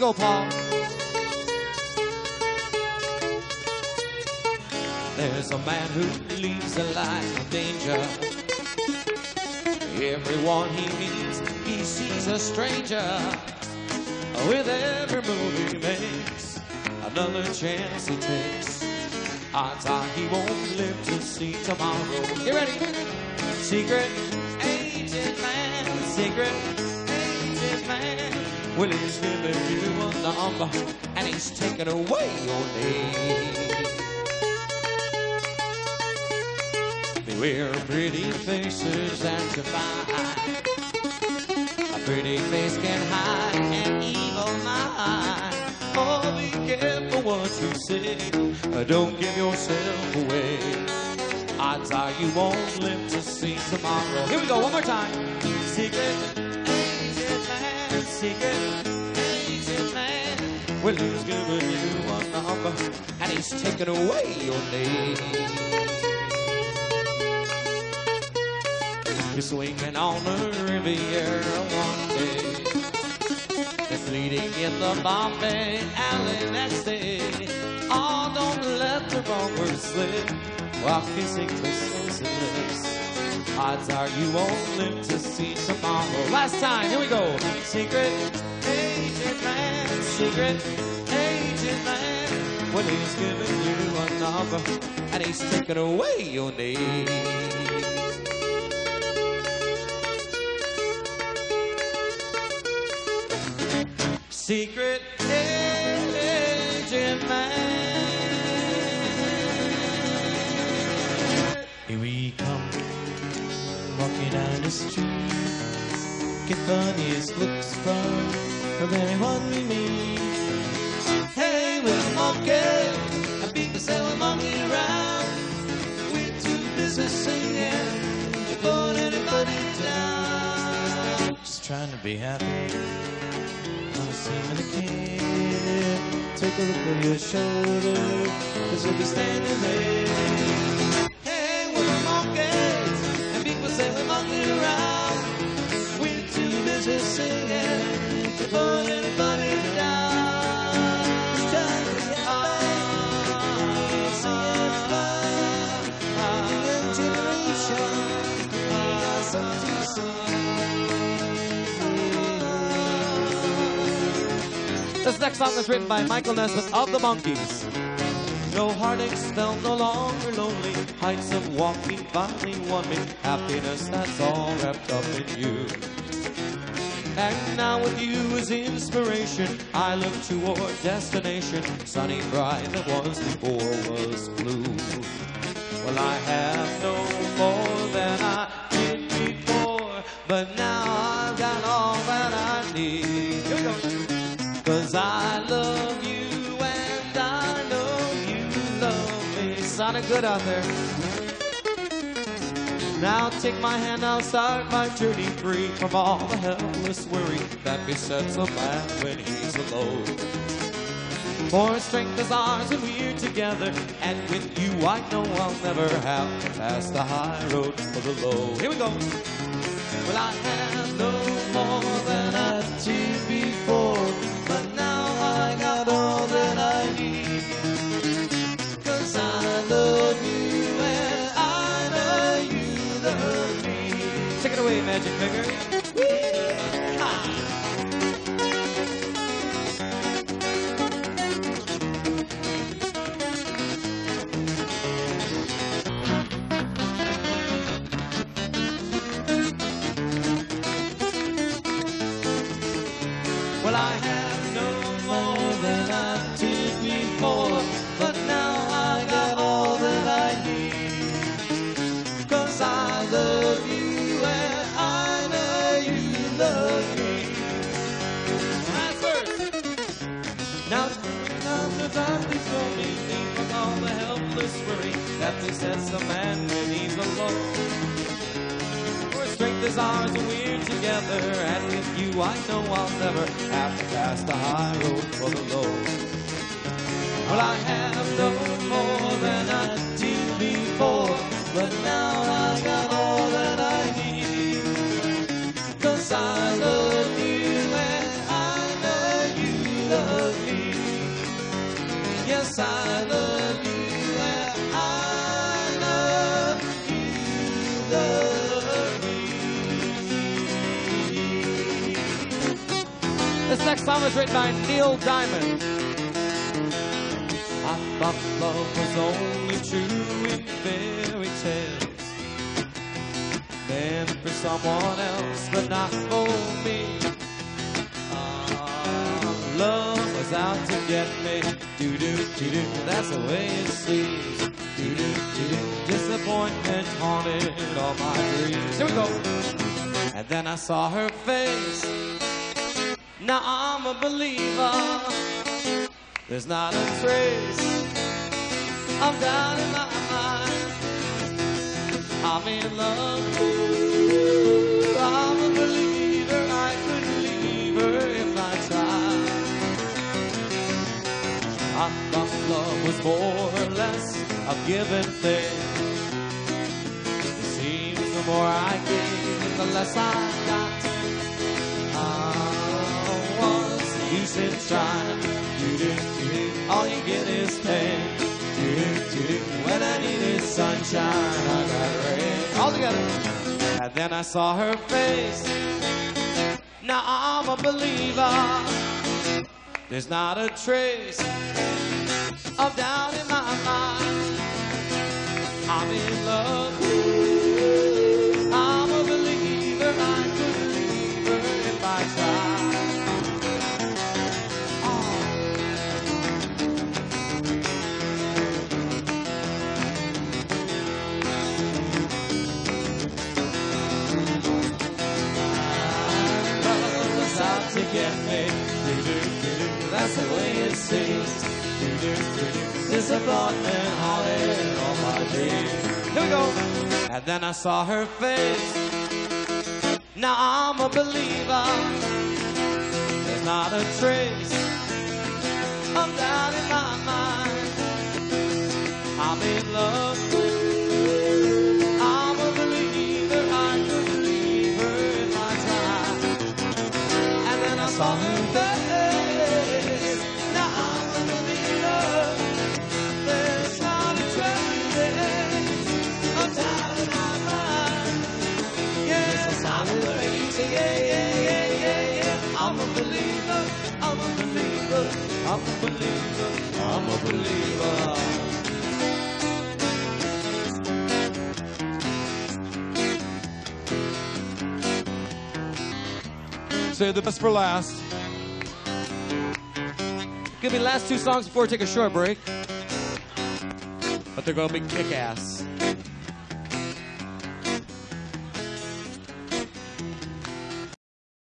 Eagle Paw. There's a man who leads a life of danger. Everyone he meets, he sees a stranger. With every move he makes, another chance he takes. Odds are he won't live to see tomorrow. Get ready. Secret agent man, secret agent man. Well, he's giving you a number and he's taking away your name. Beware pretty faces you find. A pretty face can hide an evil mind. Oh, be careful what you say. Uh, Don't give yourself away. Odds are you won't live to see tomorrow. Here we go, one more time. Secret agent man, secret agent man. Well, he's giving you a number and he's taking away your name. You're swinging on the Riviera one day. They're bleeding in the Bombay alley next day. Oh, don't let the wrong word slip while kissing Christmas lips. Odds are you won't live to see tomorrow. Last time, here we go. Secret agent man, secret agent man. Well, he's giving you a number and he's taking away your name. Secret agent man. Here we come, walking down the street. Get funniest looks from, from anyone we meet. Hey, we're monkey, and people say we're monkey around. We're too busy singing to put anybody down. Just trying to be happy. Wanna seem like a kid. Take a look over your shoulder, cause we'll be standing there. Hey, we're Monkees, and people say we're monkey around. We're too busy singing to put anybody This next song is written by Michael Nesmith of the Monkees. No heartaches felt no longer lonely. Heights of walking finally won me. Happiness that's all wrapped up in you. And now with you as inspiration, I look toward destination. Sunny bright that was before was blue. Well, I have no more than I did before, but now Good out there. Now take my hand, I'll start my journey free from all the helpless worry that besets a man when he's alone. For strength is ours and we're together, and with you I know I'll never have to pass the high road for the low. Here we go. Well, I have no come the dark before me, think all the helpless worry that besets a man when he's alone. For strength is ours and we're together, and with you I know I'll never have to pass the high road for the low. Well, I have no This next song was written by Neil Diamond. I thought love was only true in fairy tales. Meant for someone else, but not for me. Ah, love was out to get me. Do do do do. That's the way it seems. Do do do do. Disappointment haunted all my dreams. Here we go. And then I saw her face. Now I'm a believer. There's not a trace of doubt in my mind. I'm in love. Ooh, I'm a believer. I couldn't leave her if I tried. I thought love was more or less a given thing. It seems the more I gave, the less I got. What's the use in trying? Do-do-do-do. All you get is pain. Do-do-do-do. When I needed sunshine, I got rain. All together. And then I saw her face. Now I'm a believer. There's not a trace of doubt in my mind. I'm in love. That's the way it seems. Disappointment haunted all my dreams. Here we go. And then I saw her face. Now I'm a believer. There's not a trace of doubt in my mind. I'm in love. Say the best for last. Give me the last two songs before we take a short break. But they're gonna be kick-ass.